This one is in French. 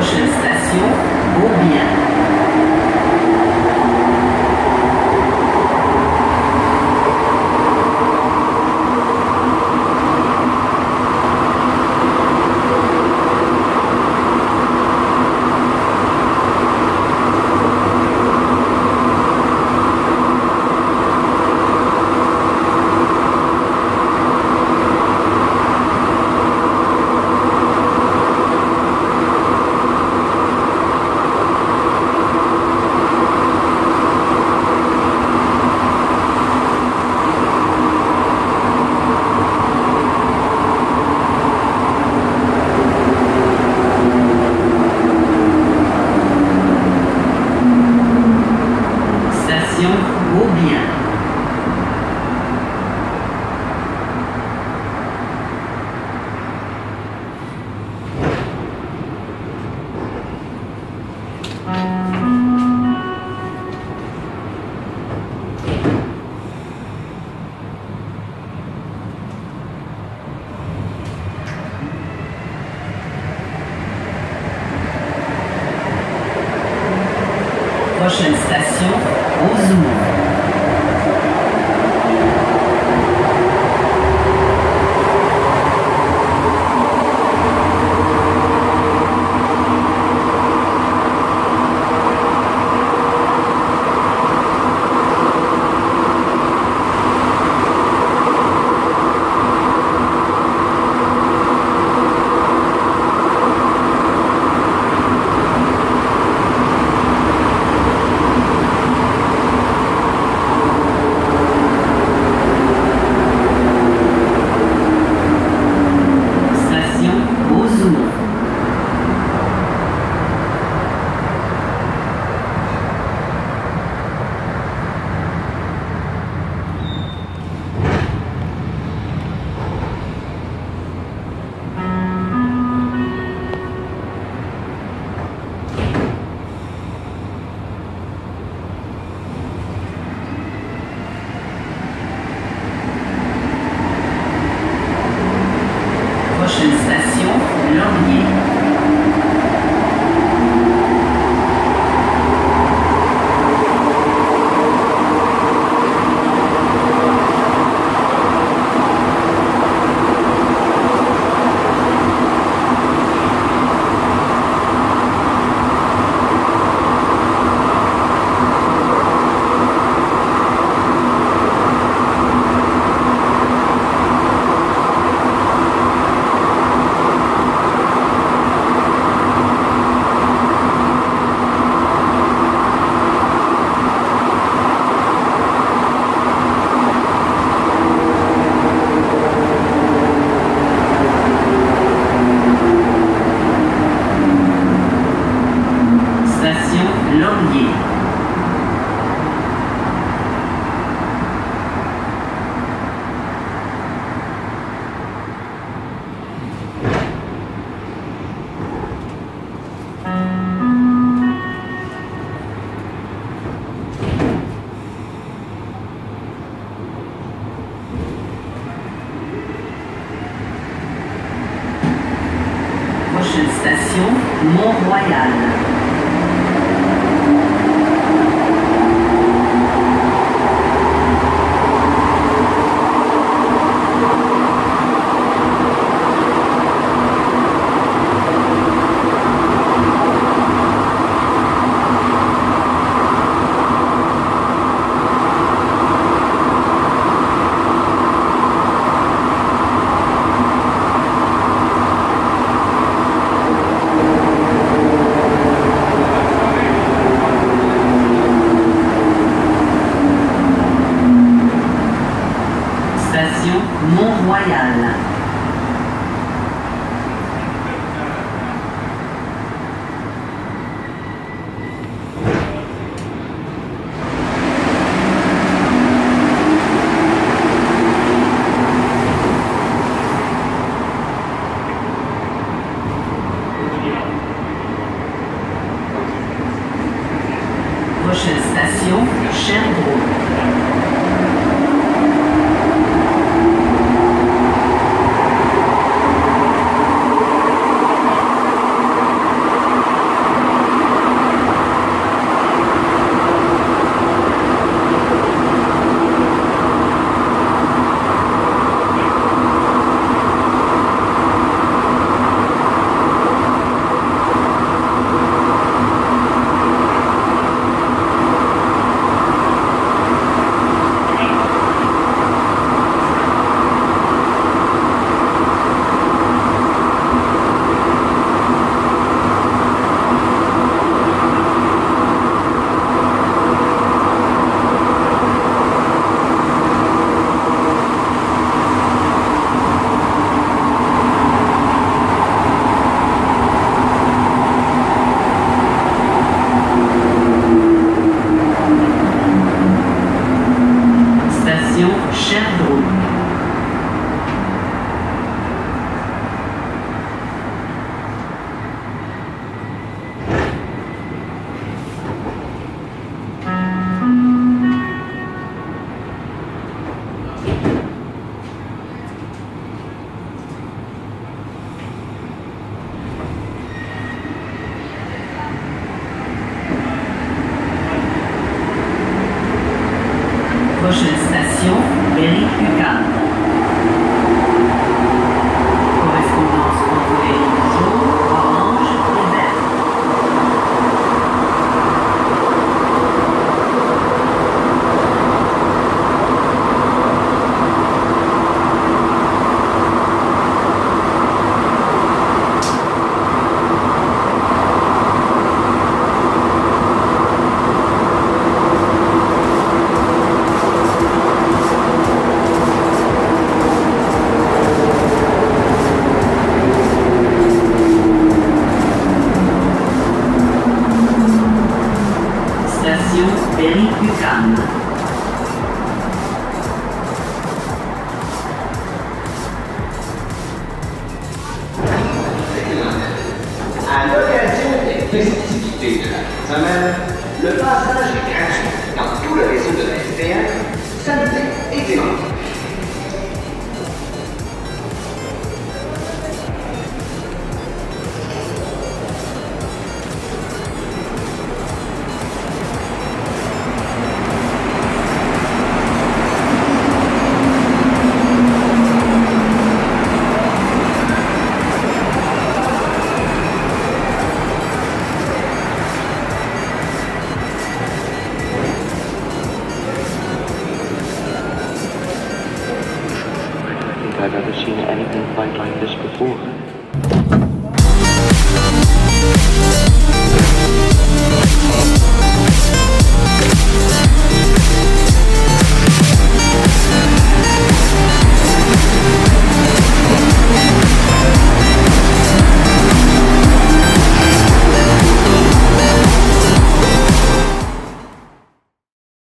prochaine station, Beaubien. Prochaine station, Mont-Royal. Prochaine station, Berry-UQAM. Des festivités de la semaine, le passage est gratuit seen anything quite like this before.